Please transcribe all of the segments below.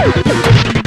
ハハハハ!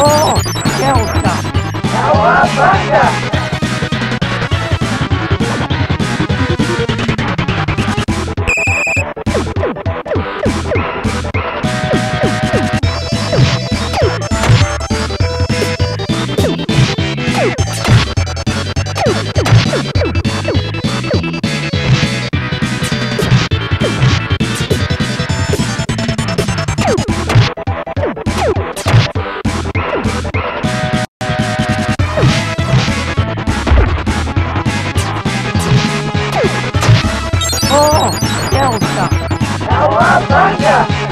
哦，天 games l 屌死他！屌啊，兄弟！